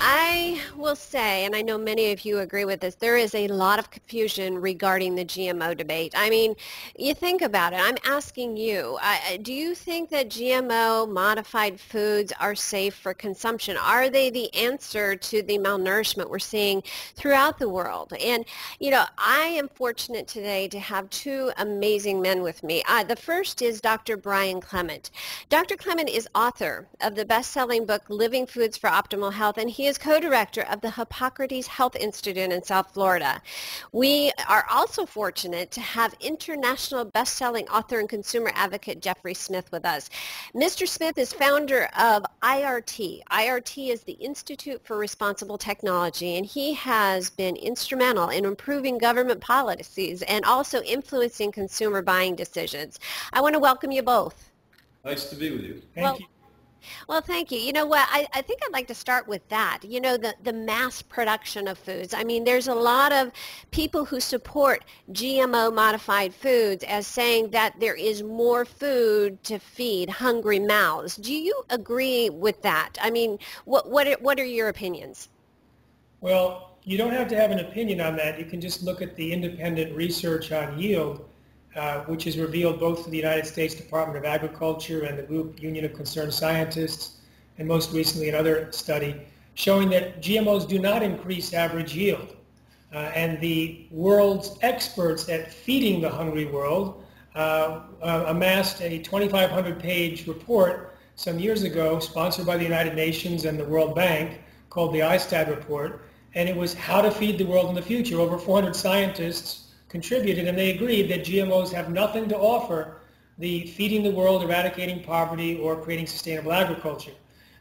I will say, and I know many of you agree with this, there is a lot of confusion regarding the GMO debate. I mean, you think about it. I'm asking you, uh, do you think that GMO modified foods are safe for consumption? Are they the answer to the malnourishment we're seeing throughout the world? And, you know, I am fortunate today to have two amazing men with me. Uh, the first is Dr. Brian Clement. Dr. Clement is author of the best-selling book, Living Foods for Optimal Health, and he is co-director of the Hippocrates Health Institute in South Florida. We are also fortunate to have international best-selling author and consumer advocate Jeffrey Smith with us. Mr. Smith is founder of IRT. IRT is the Institute for Responsible Technology, and he has been instrumental in improving government policies and also influencing consumer buying decisions. I want to welcome you both. Nice to be with you. Thank well, you. Well, thank you. You know what? I, I think I'd like to start with that. You know, the, the mass production of foods. I mean, there's a lot of people who support GMO modified foods as saying that there is more food to feed hungry mouths. Do you agree with that? I mean, what, what, are, what are your opinions? Well, you don't have to have an opinion on that. You can just look at the independent research on yield uh, which is revealed both to the United States Department of Agriculture and the Group Union of Concerned Scientists, and most recently another study, showing that GMOs do not increase average yield. Uh, and the world's experts at feeding the hungry world uh, uh amassed a 2,500 page report some years ago, sponsored by the United Nations and the World Bank, called the IAASTD report, and it was how to feed the world in the future. Over 400 scientists contributed, and they agreed that GMOs have nothing to offer the feeding the world, eradicating poverty, or creating sustainable agriculture.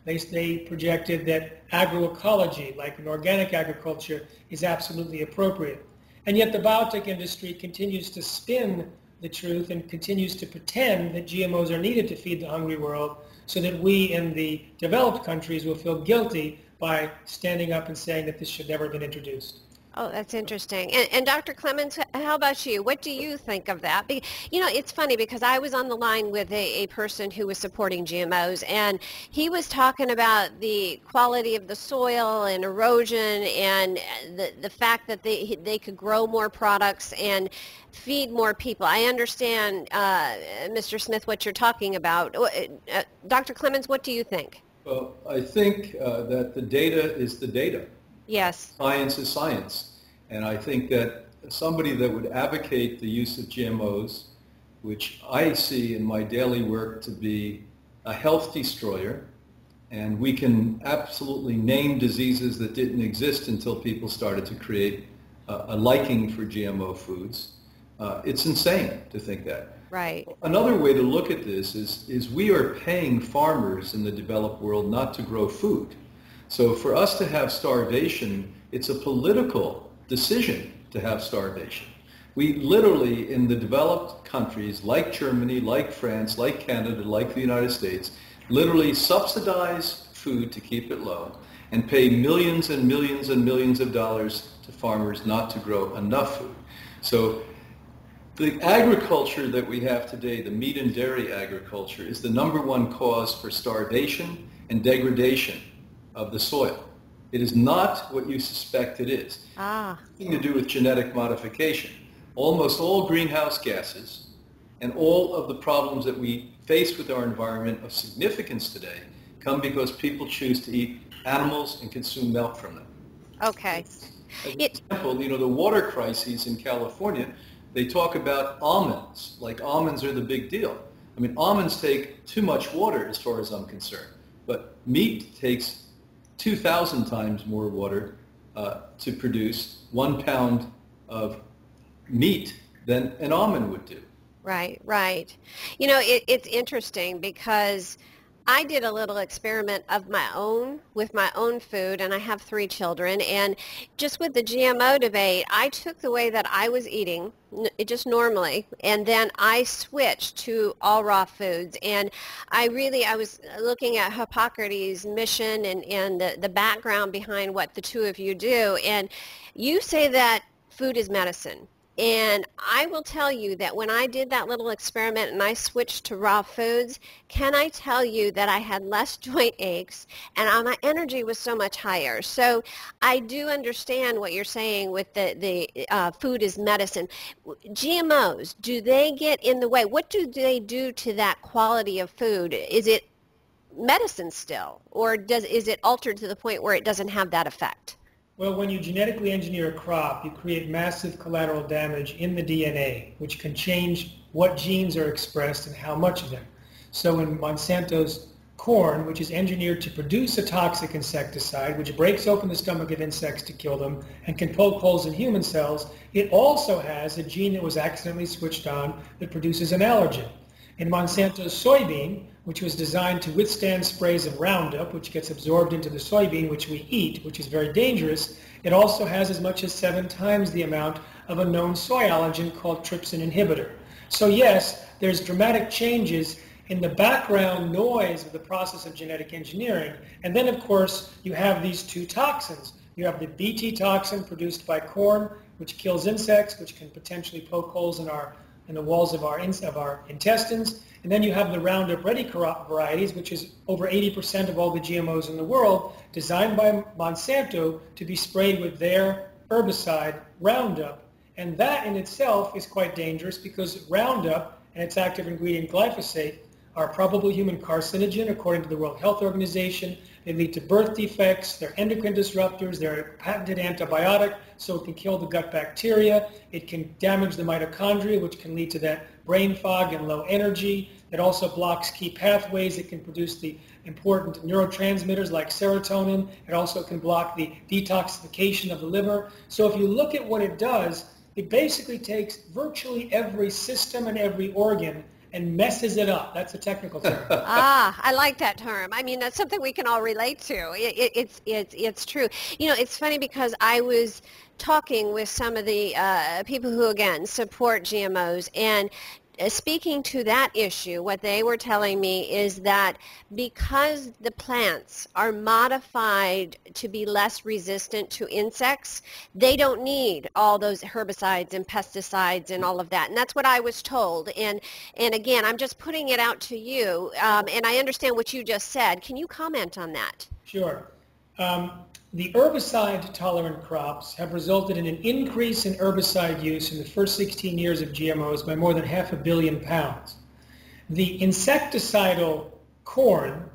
They, they projected that agroecology, like an organic agriculture, is absolutely appropriate. And yet the biotech industry continues to spin the truth and continues to pretend that GMOs are needed to feed the hungry world so that we in the developed countries will feel guilty by standing up and saying that this should never have been introduced. Oh, that's interesting. And, and, Dr. Clements, how about you? What do you think of that? You know, it's funny because I was on the line with a, a, person who was supporting GMOs, and he was talking about the quality of the soil and erosion and the, the fact that they, they could grow more products and feed more people. I understand, uh, Mr. Smith, what you're talking about. Uh, uh Dr. Clements, what do you think? Well, I think uh, that the data is the data Yes. Science is science. And I think that somebody that would advocate the use of GMOs, which I see in my daily work to be a health destroyer, and we can absolutely name diseases that didn't exist until people started to create a, a liking for GMO foods. Uh, it's insane to think that. Right. Another way to look at this is, is we are paying farmers in the developed world not to grow food. So for us to have starvation, it's a political decision to have starvation. We literally, in the developed countries like Germany, like France, like Canada, like the United States, literally subsidize food to keep it low and pay millions and millions and millions of dollars to farmers not to grow enough food. So the agriculture that we have today, the meat and dairy agriculture, is the number one cause for starvation and degradation of the soil. It is not what you suspect it is. Ah. Nothing to do with genetic modification. Almost all greenhouse gases and all of the problems that we face with our environment of significance today come because people choose to eat animals and consume milk from them. Okay. As an example, you know, the water crises in California, they talk about almonds, like almonds are the big deal. I mean, almonds take too much water as far as I'm concerned, but meat takes 2,000 times more water uh, to produce one pound of meat than an almond would do. Right, right. You know, it, it's interesting because I did a little experiment of my own with my own food, and I have three children. And just with the GMO debate, I took the way that I was eating, just normally, and then I switched to all raw foods. And I really, I was looking at Hippocrates' mission and, and the, the background behind what the two of you do. And you say that food is medicine And I will tell you that when I did that little experiment and I switched to raw foods, can I tell you that I had less joint aches and my energy was so much higher. So I do understand what you're saying with the, the uh, food is medicine. GMOs, do they get in the way? What do they do to that quality of food? Is it medicine still or does, is it altered to the point where it doesn't have that effect? Well, when you genetically engineer a crop, you create massive collateral damage in the DNA, which can change what genes are expressed and how much of them. So in Monsanto's corn, which is engineered to produce a toxic insecticide, which breaks open the stomach of insects to kill them and can poke holes in human cells, it also has a gene that was accidentally switched on that produces an allergen. In Monsanto's soybean, which was designed to withstand sprays of Roundup, which gets absorbed into the soybean, which we eat, which is very dangerous, it also has as much as seven times the amount of a known soy allergen called trypsin inhibitor. So yes, there's dramatic changes in the background noise of the process of genetic engineering. And then, of course, you have these two toxins. You have the Bt toxin produced by corn, which kills insects, which can potentially poke holes in our in the walls of our, of our intestines. And then you have the Roundup Ready varieties, which is over 80% of all the GMOs in the world, designed by Monsanto to be sprayed with their herbicide, Roundup. And that in itself is quite dangerous because Roundup and its active ingredient glyphosate are probable human carcinogen according to the World Health Organization. They lead to birth defects. They're endocrine disruptors. They're a patented antibiotic, so it can kill the gut bacteria. It can damage the mitochondria, which can lead to that brain fog and low energy. It also blocks key pathways that can produce the important neurotransmitters like serotonin. It also can block the detoxification of the liver. So if you look at what it does, it basically takes virtually every system and every organ and messes it up. That's a technical term. ah, I like that term. I mean, that's something we can all relate to. It, it, it's, it's, it's true. You know, it's funny because I was talking with some of the uh, people who, again, support GMOs, and speaking to that issue, what they were telling me is that because the plants are modified to be less resistant to insects, they don't need all those herbicides and pesticides and all of that. And that's what I was told. And, and again, I'm just putting it out to you. Um, and I understand what you just said. Can you comment on that? Sure. Um, the herbicide-tolerant crops have resulted in an increase in herbicide use in the first 16 years of GMOs by more than half a billion pounds. The insecticidal corn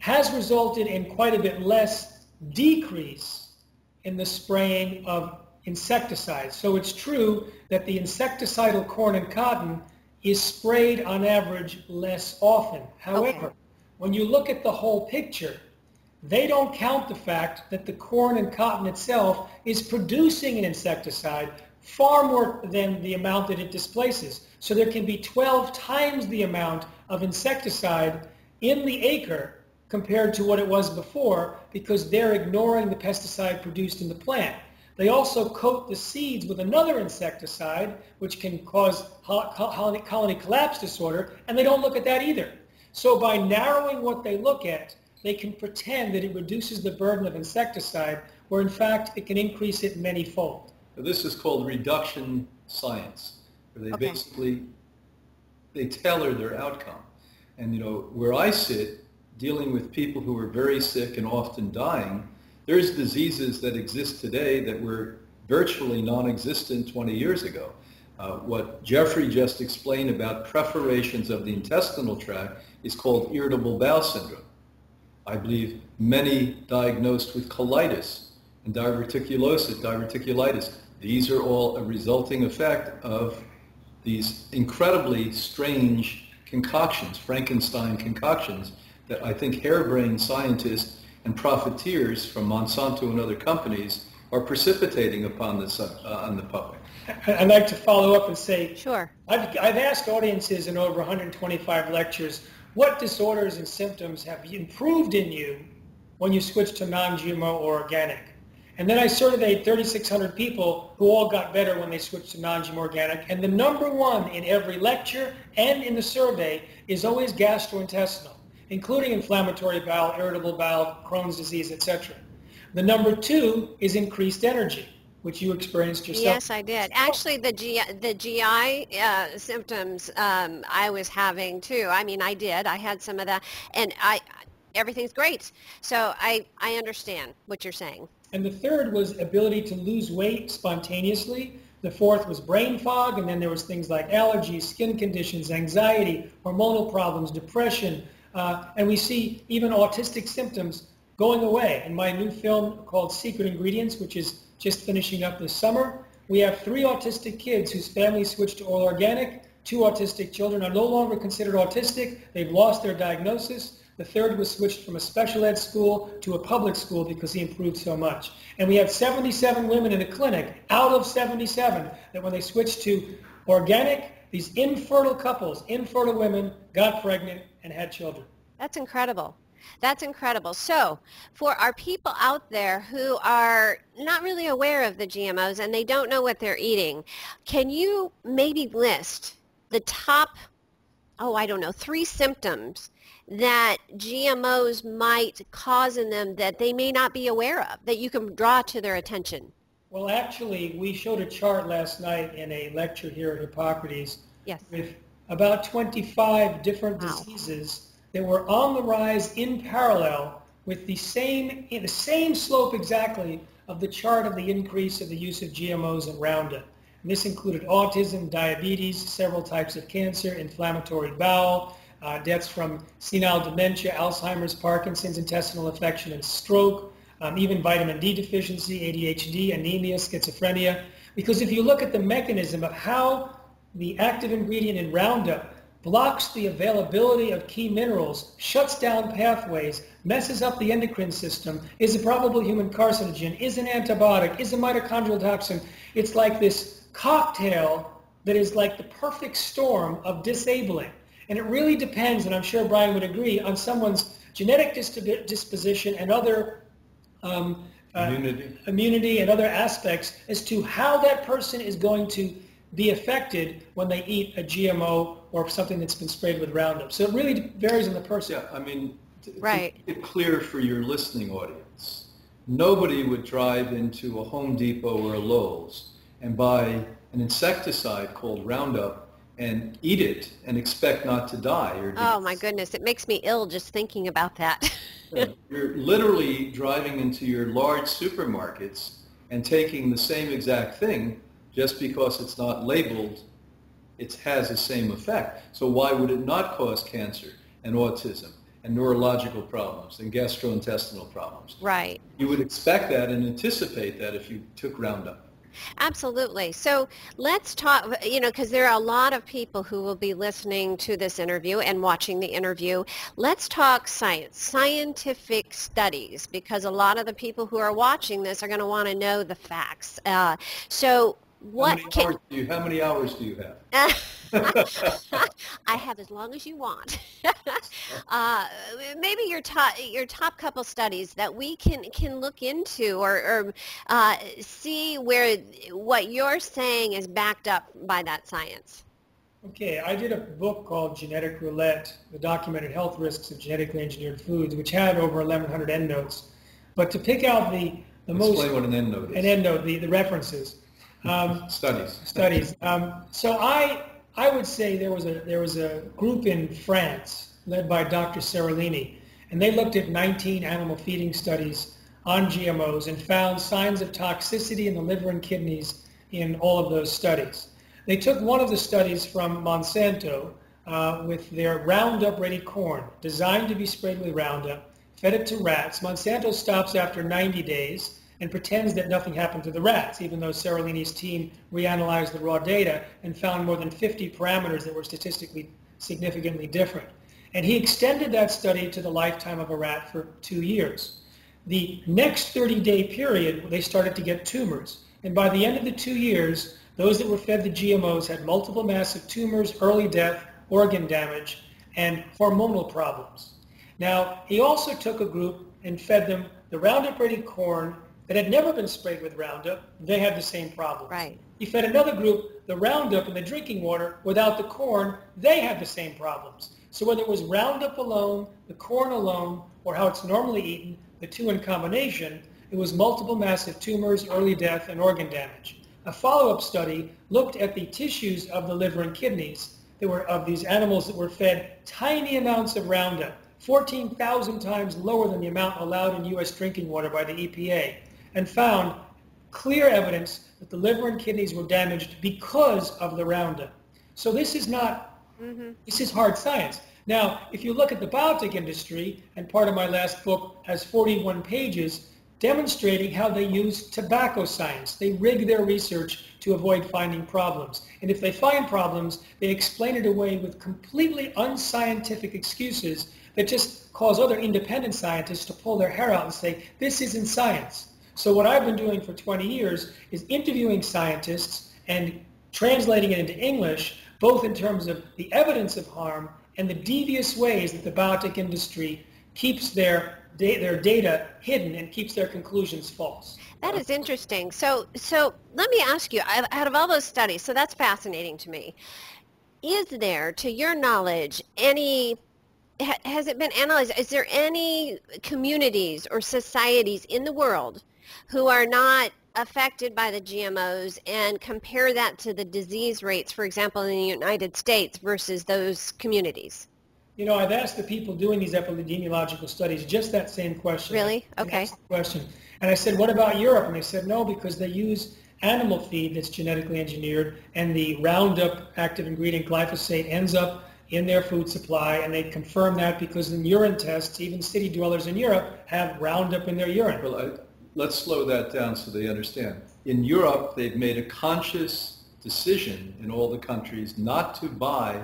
has resulted in quite a bit less decrease in the spraying of insecticides. So it's true that the insecticidal corn and cotton is sprayed on average less often. However, okay. when you look at the whole picture, they don't count the fact that the corn and cotton itself is producing an insecticide far more than the amount that it displaces. So there can be 12 times the amount of insecticide in the acre compared to what it was before because they're ignoring the pesticide produced in the plant. They also coat the seeds with another insecticide, which can cause colony collapse disorder, and they don't look at that either. So by narrowing what they look at, they can pretend that it reduces the burden of insecticide, where in fact it can increase it many-fold. This is called reduction science, where they okay. basically they tailor their outcome. And you know, where I sit, dealing with people who are very sick and often dying, there's diseases that exist today that were virtually non-existent 20 years ago. Uh, what Jeffrey just explained about perforations of the intestinal tract is called irritable bowel syndrome. I believe many diagnosed with colitis and diverticulosis, diverticulitis. These are all a resulting effect of these incredibly strange concoctions, Frankenstein concoctions, that I think harebrained scientists and profiteers from Monsanto and other companies are precipitating upon the, uh, on the public. I'd like to follow up and say, sure. I've, I've asked audiences in over 125 lectures, what disorders and symptoms have improved in you when you switched to non-GMO or organic? And then I surveyed 3,600 people who all got better when they switched to non-GMO organic. And the number one in every lecture and in the survey is always gastrointestinal, including inflammatory bowel, irritable bowel, Crohn's disease, etc. The number two is increased energy. Which you experienced yourself. Yes, I did. Actually, the GI, the GI uh, symptoms um, I was having too. I mean, I did. I had some of that, and I everything's great. So I I understand what you're saying. And the third was ability to lose weight spontaneously. The fourth was brain fog, and then there was things like allergies, skin conditions, anxiety, hormonal problems, depression, uh, and we see even autistic symptoms going away. In my new film called Secret Ingredients, which is just finishing up this summer, we have three autistic kids whose families switched to all organic. Two autistic children are no longer considered autistic. They've lost their diagnosis. The third was switched from a special ed school to a public school because he improved so much. And we have 77 women in the clinic out of 77 that when they switched to organic, these infertile couples, infertile women, got pregnant and had children. That's incredible. That's incredible. So for our people out there who are not really aware of the GMOs and they don't know what they're eating, can you maybe list the top, oh, I don't know, three symptoms that GMOs might cause in them that they may not be aware of, that you can draw to their attention? Well, actually, we showed a chart last night in a lecture here at Hippocrates yes. with about 25 different wow. diseases that were on the rise in parallel with the same, the same slope exactly of the chart of the increase of the use of GMOs and Roundup. And this included autism, diabetes, several types of cancer, inflammatory bowel, uh, deaths from senile dementia, Alzheimer's, Parkinson's, intestinal infection, and stroke, um, even vitamin D deficiency, ADHD, anemia, schizophrenia. Because if you look at the mechanism of how the active ingredient in Roundup blocks the availability of key minerals, shuts down pathways, messes up the endocrine system, is a probable human carcinogen, is an antibiotic, is a mitochondrial toxin. It's like this cocktail that is like the perfect storm of disabling. And it really depends, and I'm sure Brian would agree, on someone's genetic disposition and other um, uh, immunity. immunity and other aspects as to how that person is going to be affected when they eat a GMO or something that's been sprayed with Roundup. So it really varies on the person. Yeah, I mean, to, right. to make it clear for your listening audience, nobody would drive into a Home Depot or a Lowe's and buy an insecticide called Roundup and eat it and expect not to die. Or oh my goodness, it makes me ill just thinking about that. You're literally driving into your large supermarkets and taking the same exact thing just because it's not labeled, it has the same effect. So why would it not cause cancer and autism and neurological problems and gastrointestinal problems? Right. You would expect that and anticipate that if you took Roundup. Absolutely. So let's talk, you know, because there are a lot of people who will be listening to this interview and watching the interview. Let's talk science, scientific studies, because a lot of the people who are watching this are going to want to know the facts. Uh, so what how can you, how many hours do you have? I have as long as you want. uh, maybe your top your top couple studies that we can can look into or, or uh, see where what you're saying is backed up by that science. Okay, I did a book called Genetic Roulette, the documented health risks of genetically engineered foods, which had over 1,100 endnotes. But to pick out the, the Explain most... Explain what an endnote is. An endnote, the, the references. Um, studies. Studies. Um, so I, I would say there was a there was a group in France led by Dr. Seralini, and they looked at 19 animal feeding studies on GMOs and found signs of toxicity in the liver and kidneys in all of those studies. They took one of the studies from Monsanto uh, with their Roundup Ready corn, designed to be sprayed with Roundup, fed it to rats. Monsanto stops after 90 days and pretends that nothing happened to the rats, even though Seralini's team reanalyzed the raw data and found more than 50 parameters that were statistically significantly different. And he extended that study to the lifetime of a rat for two years. The next 30-day period, they started to get tumors. And by the end of the two years, those that were fed the GMOs had multiple massive tumors, early death, organ damage, and hormonal problems. Now, he also took a group and fed them the Roundup Ready corn that had never been sprayed with Roundup, they had the same problem. Right. He fed another group the Roundup in the drinking water without the corn, they had the same problems. So whether it was Roundup alone, the corn alone, or how it's normally eaten, the two in combination, it was multiple massive tumors, early death, and organ damage. A follow-up study looked at the tissues of the liver and kidneys that were of these animals that were fed tiny amounts of Roundup, 14,000 times lower than the amount allowed in U.S. drinking water by the EPA, and found clear evidence that the liver and kidneys were damaged because of the Roundup. So this is not, mm-hmm. this is hard science. Now, if you look at the biotech industry, and part of my last book has 41 pages demonstrating how they use tobacco science. They rig their research to avoid finding problems. And if they find problems, they explain it away with completely unscientific excuses that just cause other independent scientists to pull their hair out and say, this isn't science. So what I've been doing for 20 years is interviewing scientists and translating it into English, both in terms of the evidence of harm and the devious ways that the biotech industry keeps their their data hidden and keeps their conclusions false. That is interesting. So, so let me ask you, out of all those studies, so that's fascinating to me. Is there, to your knowledge, any has it been analyzed? Is there any communities or societies in the world who are not affected by the GMOs and compare that to the disease rates, for example, in the United States versus those communities? You know, I've asked the people doing these epidemiological studies just that same question. Really? Okay. Question. And I said, what about Europe? And they said, no, because they use animal feed that's genetically engineered, and the Roundup active ingredient glyphosate ends up in their food supply, and they confirm that because in urine tests, even city dwellers in Europe have Roundup in their urine. Well, I, let's slow that down so they understand. In Europe, they've made a conscious decision in all the countries not to buy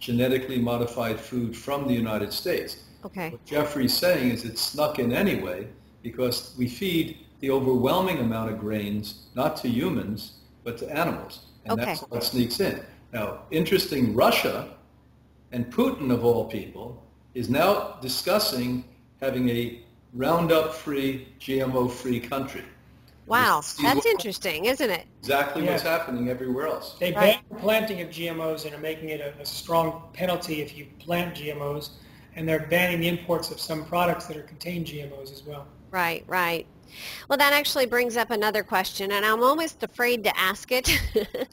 genetically modified food from the United States. Okay. What Jeffrey's saying is it's snuck in anyway because we feed the overwhelming amount of grains not to humans but to animals. And okay. that's what sneaks in. Now, interesting, Russia and Putin of all people is now discussing having a Roundup-free, GMO-free country. Wow, that's interesting, isn't it? Exactly yeah. what's happening everywhere else. They right. ban planting of GMOs and are making it a, a, strong penalty if you plant GMOs, and they're banning the imports of some products that are contain GMOs as well. Right, right. Well, that actually brings up another question, and I'm almost afraid to ask it.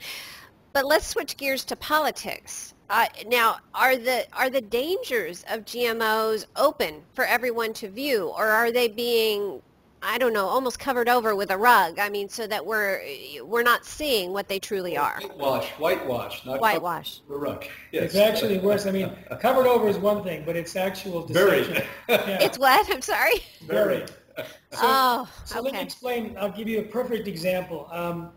but let's switch gears to politics. Uh, now, are the are the dangers of GMOs open for everyone to view, or are they being I don't know, almost covered over with a rug. I mean, so that we're we're not seeing what they truly are. Whitewash, whitewash, not whitewash. The rug. Yes. It's actually worse. I mean, covered over is one thing, but it's actual deception. Yeah. It's what? I'm sorry. Buried. So, oh, so okay. let me explain. I'll give you a perfect example. Um,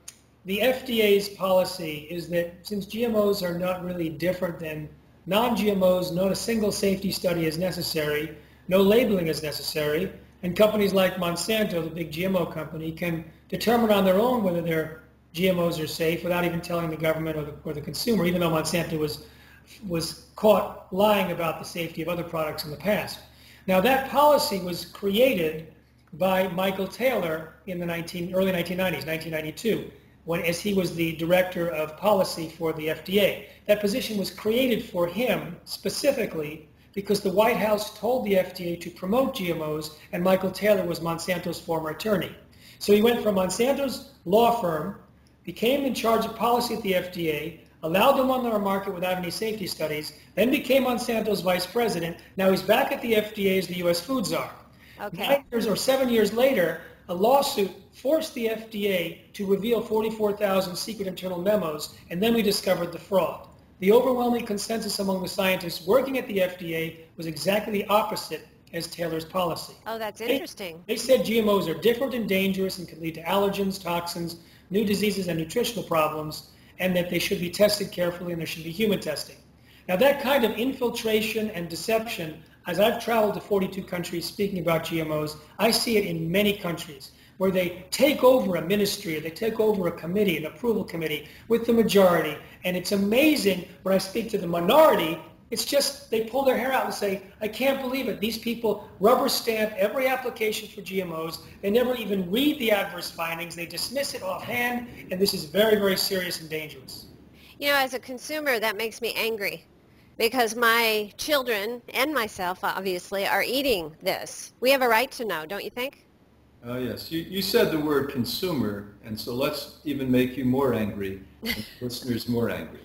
the FDA's policy is that since GMOs are not really different than non-GMOs, not a single safety study is necessary, no labeling is necessary, and companies like Monsanto, the big GMO company, can determine on their own whether their GMOs are safe without even telling the government or the, or the consumer, even though Monsanto was, was caught lying about the safety of other products in the past. Now that policy was created by Michael Taylor in the 19, early 1990s, 1992, when, as he was the director of policy for the FDA. That position was created for him specifically because the White House told the FDA to promote GMOs, and Michael Taylor was Monsanto's former attorney. So he went from Monsanto's law firm, became in charge of policy at the FDA, allowed them on their market without any safety studies, then became Monsanto's vice president. Now he's back at the FDA as the U.S. food czar. Okay. Nine years or seven years later, a lawsuit forced the FDA to reveal 44,000 secret internal memos, and then we discovered the fraud. The overwhelming consensus among the scientists working at the FDA was exactly the opposite as Taylor's policy. Oh, that's interesting. They, they said GMOs are different and dangerous and can lead to allergens, toxins, new diseases, and nutritional problems, and that they should be tested carefully and there should be human testing. Now, that kind of infiltration and deception, as I've traveled to 42 countries speaking about GMOs, I see it in many countries where they take over a ministry or they take over a committee, an approval committee with the majority. And it's amazing when I speak to the minority, it's just they pull their hair out and say, I can't believe it. These people rubber stamp every application for GMOs. They never even read the adverse findings. They dismiss it offhand. And this is very, very serious and dangerous. You know, as a consumer, that makes me angry because my children and myself, obviously, are eating this. We have a right to know, don't you think? Oh, yes. You, you said the word consumer, and so let's even make you more angry, listeners more angry.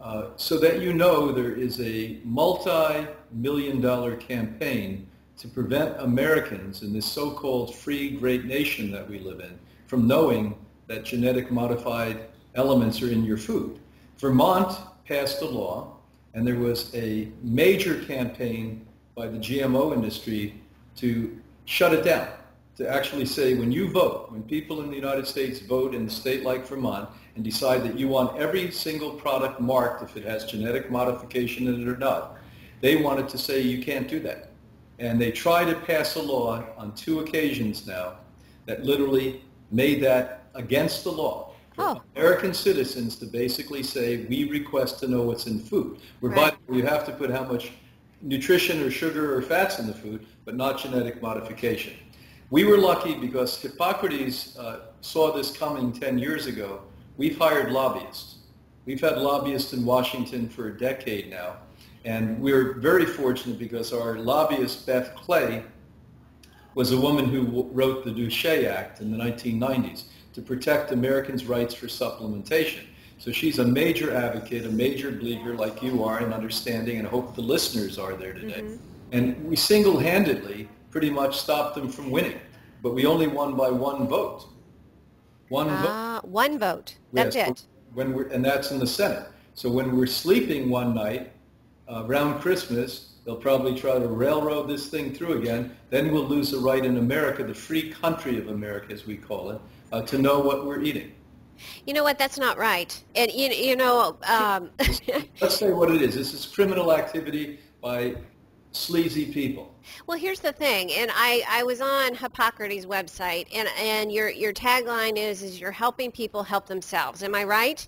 Uh, so that you know there is a multi-million dollar campaign to prevent Americans in this so-called free great nation that we live in from knowing that genetic modified elements are in your food. Vermont passed a law and there was a major campaign by the GMO industry to shut it down, to actually say when you vote, when people in the United States vote in a state like Vermont and decide that you want every single product marked if it has genetic modification in it or not, they wanted to say you can't do that. And they tried to pass a law on two occasions now that literally made that against the law Oh. American citizens to basically say, we request to know what's in food. Whereby Right. you have to put how much nutrition or sugar or fats in the food, but not genetic modification. We were lucky because Hippocrates uh, saw this coming 10 years ago. We've hired lobbyists. We've had lobbyists in Washington for a decade now. And we're very fortunate because our lobbyist, Beth Clay, was a woman who w- wrote the DSHEA Act in the 1990s to protect Americans' rights for supplementation. So she's a major advocate, a major believer like you are in understanding, and I hope the listeners are there today. And we single-handedly pretty much stopped them from winning, but we only won by one vote. One vote. Ah, one vote. That's Yes, it. When we're, and that's in the Senate. So when we're sleeping one night uh, around Christmas, they'll probably try to railroad this thing through again. Then we'll lose the right in America, the free country of America, as we call it, uh, to know what we're eating. You know what? That's not right. And you, you know, um, Let's say what it is. This is criminal activity by sleazy people. well, here's the thing. And I, I was on Hippocrates' website, and, and your, your tagline is, is you're helping people help themselves. Am I right?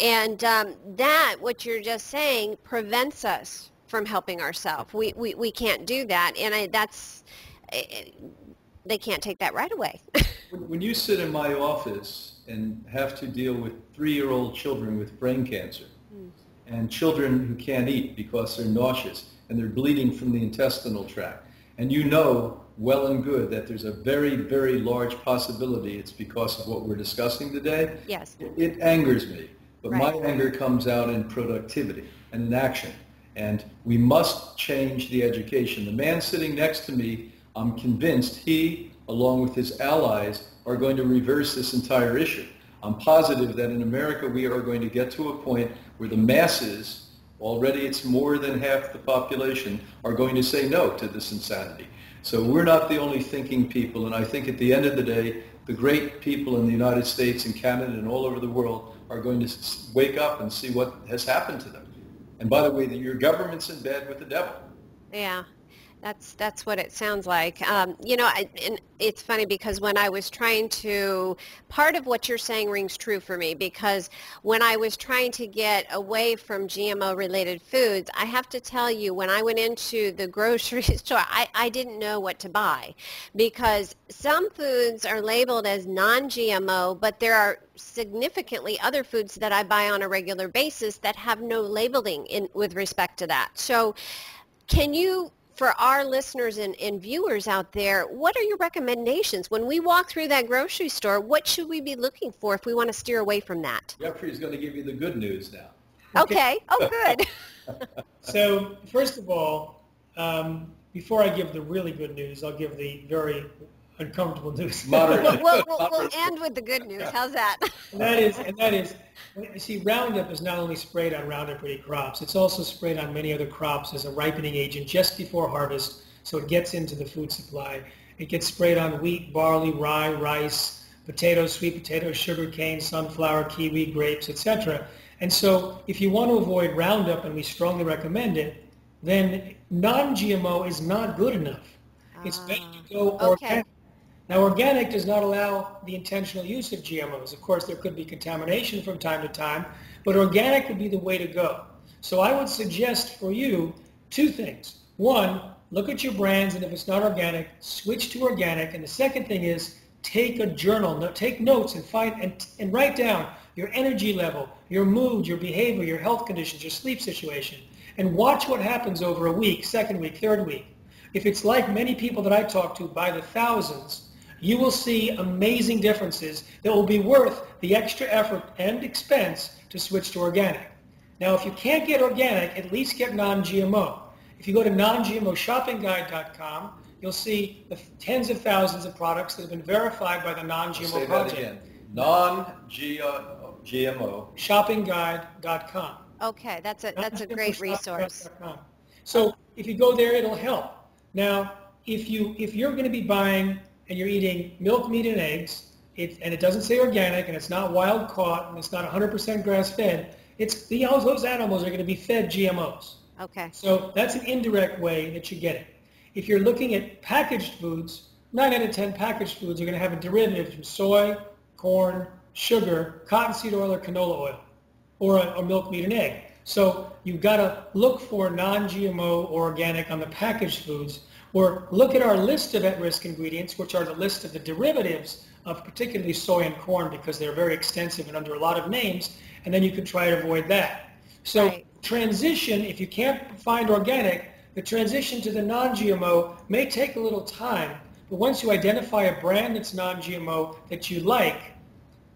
And um, that, what you're just saying, prevents us from helping ourselves. We, we, we can't do that. And I, that's, eh, they can't take that right away. When you sit in my office and have to deal with three-year-old children with brain cancer hmm. and children who can't eat because they're nauseous and they're bleeding from the intestinal tract, and you know well and good that there's a very, very large possibility it's because of what we're discussing today, yes. it, it angers me. But my anger comes out in productivity and in action. And we must change the education. The man sitting next to me, I'm convinced he, along with his allies, are going to reverse this entire issue. I'm positive that in America we are going to get to a point where the masses, already it's more than half the population, are going to say no to this insanity. So we're not the only thinking people, and I think at the end of the day, the great people in the United States and Canada and all over the world are going to wake up and see what has happened to them. And by the way, your government's in bed with the devil. Yeah, that's that's what it sounds like. Um, you know, I, and it's funny because when I was trying to, part of what you're saying rings true for me because when I was trying to get away from GMO-related foods, I have to tell you, when I went into the grocery store, I, I didn't know what to buy because some foods are labeled as non-GMO, but there are significantly other foods that I buy on a regular basis that have no labeling in with respect to that. So can you, for our listeners and, and viewers out there, what are your recommendations? When we walk through that grocery store, what should we be looking for if we want to steer away from that? Jeffrey's going to give you the good news now. Okay. Oh, good. So first of all, um, before I give the really good news, I'll give the very uncomfortable news. Moderate. we'll, we'll, we'll end with the good news. How's that? And that is, and that is, you see, Roundup is not only sprayed on Roundup Ready crops, it's also sprayed on many other crops as a ripening agent just before harvest, so it gets into the food supply. It gets sprayed on wheat, barley, rye, rice, potatoes, sweet potatoes, sugar cane, sunflower, kiwi, grapes, etc. And so if you want to avoid Roundup, and we strongly recommend it, then non-GMO is not good enough. It's better to go Ah, okay. organic. Now, organic does not allow the intentional use of GMOs. Of course, there could be contamination from time to time, but organic would be the way to go. So I would suggest for you two things. One, look at your brands, and if it's not organic, switch to organic. And the second thing is take a journal, take notes, and find and, and write down your energy level, your mood, your behavior, your health conditions, your sleep situation, and watch what happens over a week, second week, third week. If it's like many people that I talk to by the thousands, you will see amazing differences that will be worth the extra effort and expense to switch to organic. Now, if you can't get organic, at least get non-GMO. If you go to non-GMOshoppingguide.com, you'll see the tens of thousands of products that have been verified by the non-GMO Say project. that again. Non-GMO. Shoppingguide.com. Okay, that's a that's a great resource. So if you go there, it'll help. Now, if you if you're going to be buying and you're eating milk, meat, and eggs, it, and it doesn't say organic, and it's not wild caught, and it's not 100% grass fed, it's the, those animals are going to be fed GMOs. Okay. So that's an indirect way that you get it. If you're looking at packaged foods, 9 out of 10 packaged foods are going to have a derivative from soy, corn, sugar, cottonseed oil, or canola oil, or a, a milk, meat, and egg. So you've got to look for non-GMO or organic on the packaged foods, or look at our list of at-risk ingredients, which are the list of the derivatives of particularly soy and corn because they're very extensive and under a lot of names, and then you can try to avoid that. So Right. transition, if you can't find organic, the transition to the non-GMO may take a little time, but once you identify a brand that's non-GMO that you like,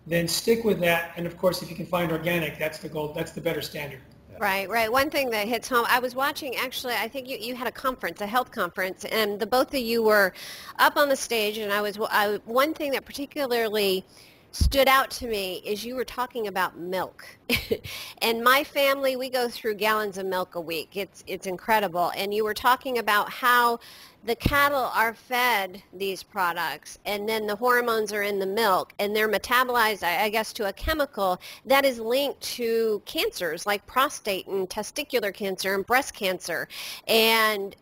then stick with that. And of course, if you can find organic, that's the goal. That's the better standard. Right, right. One thing that hits home, I was watching, actually, I think you, you had a conference, a health conference, and the both of you were up on the stage, and I was, I, one thing that particularly stood out to me is you were talking about milk. and my family, we go through gallons of milk a week. It's, it's incredible. And you were talking about how the cattle are fed these products and then the hormones are in the milk and they're metabolized, I guess, to a chemical that is linked to cancers like prostate and testicular cancer and breast cancer. And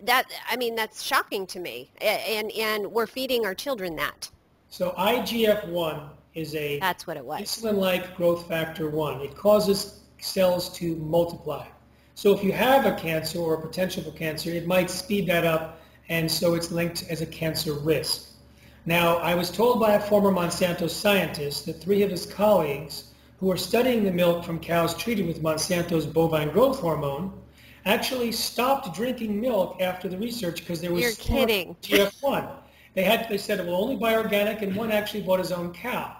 that, I mean, that's shocking to me. And, and we're feeding our children that. So IGF-1 is a That's what it was. insulin-like growth factor 1. It causes cells to multiply. So if you have a cancer or a potential for cancer, it might speed that up, and so it's linked as a cancer risk. Now, I was told by a former Monsanto scientist that three of his colleagues who were studying the milk from cows treated with Monsanto's bovine growth hormone actually stopped drinking milk after the research because there was You're kidding. TF1. They had they said we'll only buy organic, and one actually bought his own cow.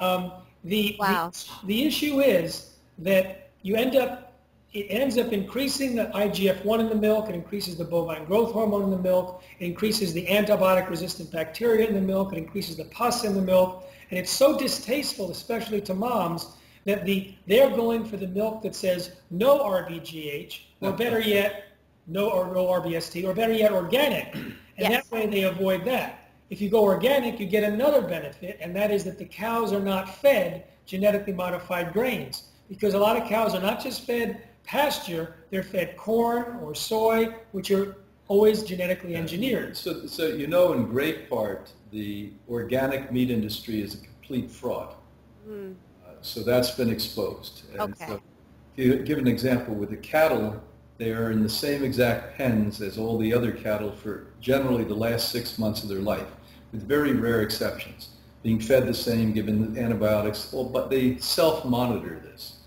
Um, the, Wow. the the issue is that you end up it ends up increasing the IGF-1 in the milk, it increases the bovine growth hormone in the milk, it increases the antibiotic-resistant bacteria in the milk, it increases the pus in the milk, and it's so distasteful, especially to moms, that the they're going for the milk that says no RBGH, or better yet, no or no RBST, or better yet, organic. And Yes. that way they avoid that. If you go organic, you get another benefit, and that is that the cows are not fed genetically modified grains. Because a lot of cows are not just fed pasture, they're fed corn or soy, which are always genetically engineered. So, so you know in great part the organic meat industry is a complete fraud. Hmm. Uh, So that's been exposed. And Okay. so to give an example, with the cattle, they are in the same exact pens as all the other cattle for generally the last six months of their life, with very rare exceptions. Being fed the same, given antibiotics, well, but they self-monitor this.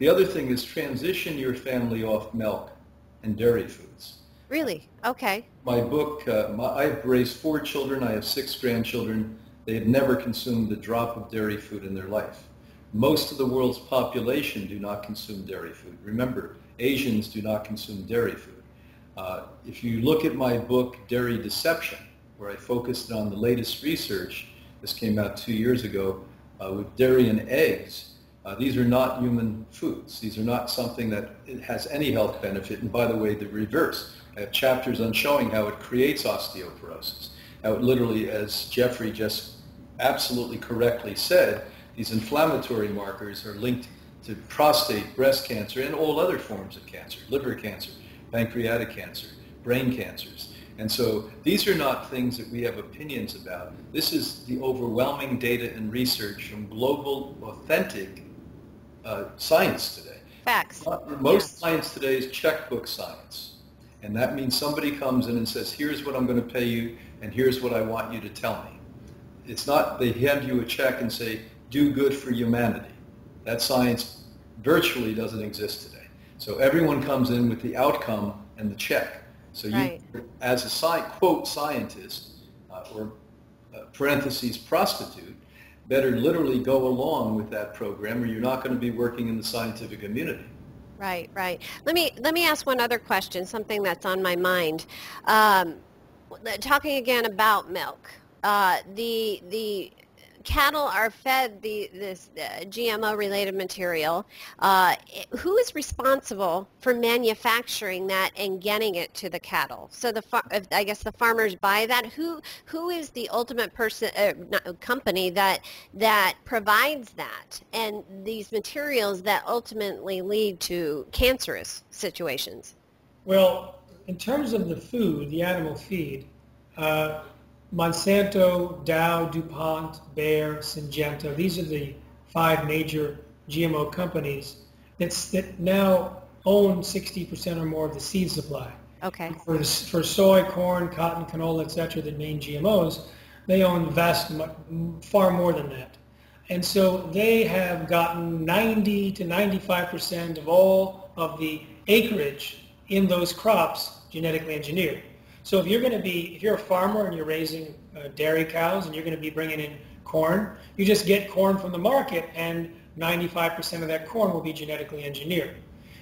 The other thing is transition your family off milk and dairy foods. Really? Okay. My book, uh, my, I've raised four children. I have six grandchildren. They have never consumed a drop of dairy food in their life. Most of the world's population do not consume dairy food. Remember, Asians do not consume dairy food. Uh, if you look at my book, Dairy Deception, where I focused on the latest research, this came out two years ago, uh, with dairy and eggs, uh, these are not human foods. These are not something that has any health benefit. And by the way, the reverse. I have chapters on showing how it creates osteoporosis. How it literally, as Jeffrey just absolutely correctly said, these inflammatory markers are linked to prostate, breast cancer, and all other forms of cancer, liver cancer, pancreatic cancer, brain cancers. And so these are not things that we have opinions about. This is the overwhelming data and research from global, authentic uh, science today. Facts. Most Yes. science today is checkbook science. And that means somebody comes in and says, here's what I'm going to pay you, and here's what I want you to tell me. It's not they hand you a check and say, do good for humanity. That science virtually doesn't exist today. So everyone comes in with the outcome and the check. So you, Right. as a sci- quote scientist uh, or uh, parentheses prostitute better literally go along with that program or you're not going to be working in the scientific community. Right, right. Let me let me ask one other question, something that's on my mind. Um, talking again about milk, uh, the the cattle are fed the, this uh, GMO-related material, uh, who is responsible for manufacturing that and getting it to the cattle? So the I guess the farmers buy that. Who who is the ultimate person uh, company that that provides that and these materials that ultimately lead to cancerous situations? Well, in terms of the food, the animal feed. Uh, Monsanto, Dow, DuPont, Bayer, Syngenta, these are the five major GMO companies that's, that now own 60% or more of the seed supply. Okay. For, for soy, corn, cotton, canola, et cetera, the main GMOs, they own vast, far more than that. And so they have gotten 90 to 95% of all of the acreage in those crops genetically engineered. So if you're going to be, if you're a farmer and you're raising uh, dairy cows and you're going to be bringing in corn, you just get corn from the market and 95% of that corn will be genetically engineered.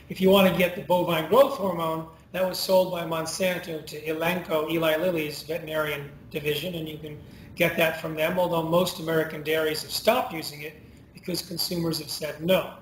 If you want to get the bovine growth hormone, that was sold by Monsanto to Elanco, Eli Lilly's veterinarian division, and you can get that from them, although most American dairies have stopped using it because consumers have said no.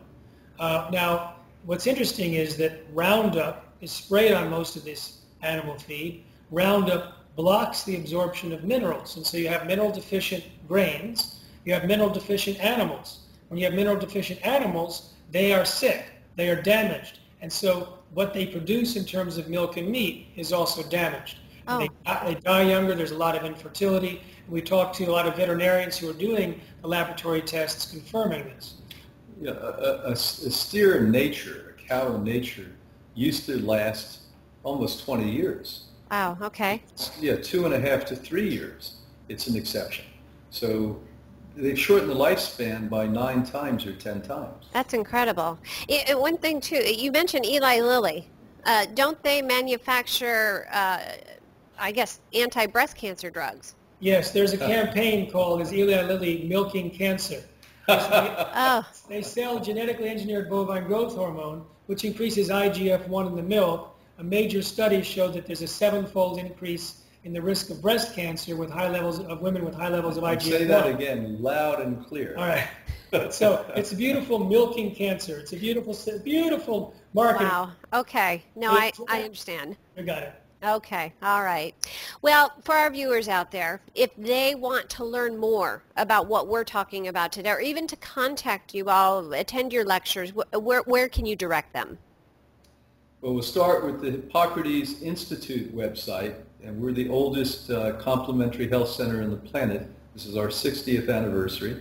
Uh, now, what's interesting is that Roundup is sprayed on most of this animal feed, Roundup blocks the absorption of minerals. And so you have mineral deficient grains, you have mineral deficient animals. When you have mineral deficient animals, they are sick, they are damaged. And so what they produce in terms of milk and meat is also damaged. Oh. They, they, die younger, there's a lot of infertility. We talked to a lot of veterinarians who are doing the laboratory tests confirming this. Yeah, a, a, a steer in nature, a cow in nature, used to last almost 20 years. Wow, okay. Yeah, two and a half to three years. It's an exception. So they've shortened the lifespan by nine times or ten times. That's incredible. It, one thing too, you mentioned Eli Lilly. Uh, don't they manufacture, uh, I guess, anti-breast cancer drugs? Yes, there's a campaign called "Is Eli Lilly Milking Cancer?" oh. they sell genetically engineered bovine growth hormone, which increases IGF-1 in the milk, a major study showed that there's a sevenfold increase in the risk of breast cancer with high levels of women with high levels of IGF-1. Say that again, loud and clear. All right. so it's a beautiful milking cancer. It's a beautiful, beautiful market. Wow. Okay. No, I, I understand. You got it. Okay. All right. Well, for our viewers out there, if they want to learn more about what we're talking about today, or even to contact you all, attend your lectures, where, where can you direct them? Well, we'll start with the Hippocrates Institute website, and we're the oldest uh, complementary health center on the planet. This is our 60th anniversary,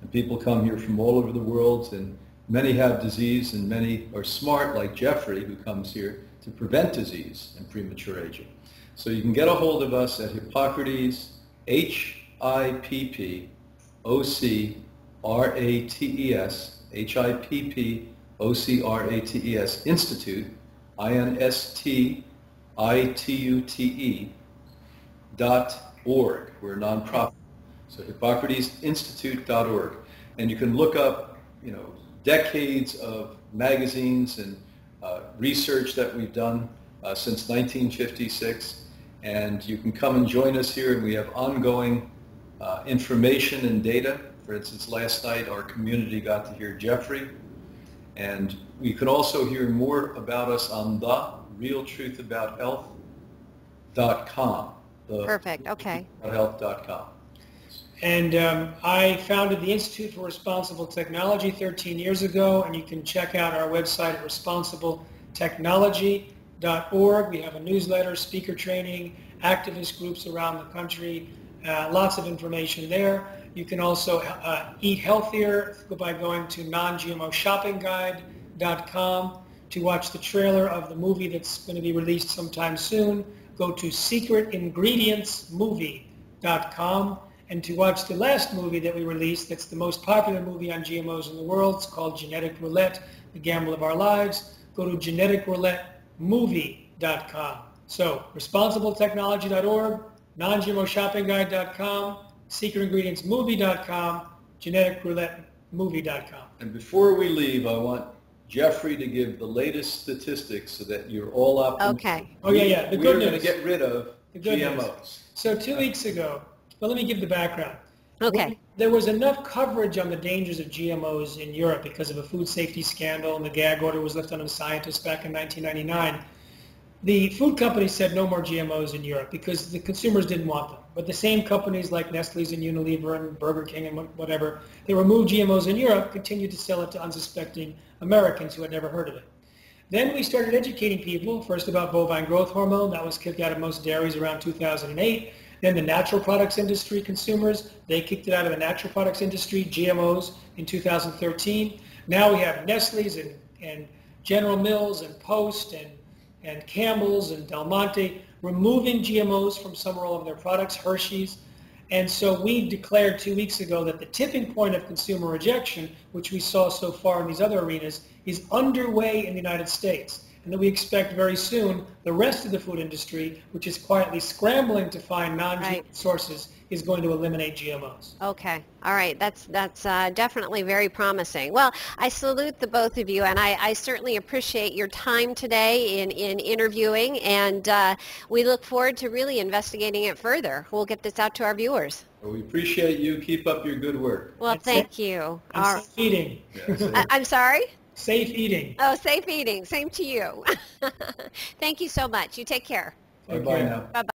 and people come here from all over the world, and many have disease, and many are smart, like Jeffrey, who comes here to prevent disease and premature aging. So you can get a hold of us at Hippocrates, H-I-P-P-O-C-R-A-T-E-S, H-I-P-P-O-C-R-A-T-E-S, Institute, I-N-S-T-I-T-U-T-E dot org. We're a nonprofit. So HippocratesInstitute.org. And you can look up, you know, decades of magazines and uh, research that we've done uh, since 1956. And you can come and join us here. And we have ongoing uh, information and data. For instance, last night our community got to hear Jeffrey and you can also hear more about us on the realtruthabouthealth.com. Perfect. Okay. Health.com. And um, I founded the Institute for Responsible Technology 13 years ago, and you can check out our website at responsibletechnology.org. We have a newsletter, speaker training, activist groups around the country, uh, lots of information there. You can also uh, eat healthier by going to to watch the trailer of the movie that's going to be released sometime soon. Go to secretingredientsmovie.com and to watch the last movie that we released that's the most popular movie on GMOs in the world. It's called Genetic Roulette, The Gamble of Our Lives. Go to geneticroulettemovie.com. So responsibletechnology.org, non-GMOshoppingguide.com, secretingredientsmovie.com, geneticroulettemovie.com. And before we leave, I want Jeffrey to give the latest statistics so that you're all optimistic. Okay. Oh, yeah, yeah, the We- good We're going to news. get rid of The good news. GMOs. So two weeks ago, well, let me give the background. Okay. There was enough coverage on the dangers of GMOs in Europe because of a food safety scandal and the gag order was lifted on scientists back in 1999. The food companies said no more GMOs in Europe because the consumers didn't want them. But the same companies like Nestle's and Unilever and Burger King and whatever, they removed GMOs in Europe, continued to sell it to unsuspecting Americans who had never heard of it. Then we started educating people, first about bovine growth hormone. That was kicked out of most dairies around 2008. Then the natural products industry consumers, they kicked it out of the natural products industry, GMOs, in 2013. Now we have Nestle's and, and General Mills and Post and, and Campbell's and Del Monte removing GMOs from some or all of their products, Hershey's. And so we declared two weeks ago that the tipping point of consumer rejection, which we saw so far in these other arenas, is underway in the United States. And that we expect very soon the rest of the food industry, which is quietly scrambling to find non-GMO Right. sources, is going to eliminate GMOs. Okay. All right. That's that's uh, definitely very promising. Well, I salute the both of you, and I, I certainly appreciate your time today in, in interviewing, and uh, we look forward to really investigating it further. We'll get this out to our viewers. Well, we appreciate you. Keep up your good work. Well, That's thank you. And All- safe eating. Yes. I, I'm sorry? Safe eating. Oh, safe eating. Same to you. thank you so much. You take care. Bye-bye now. Bye-bye.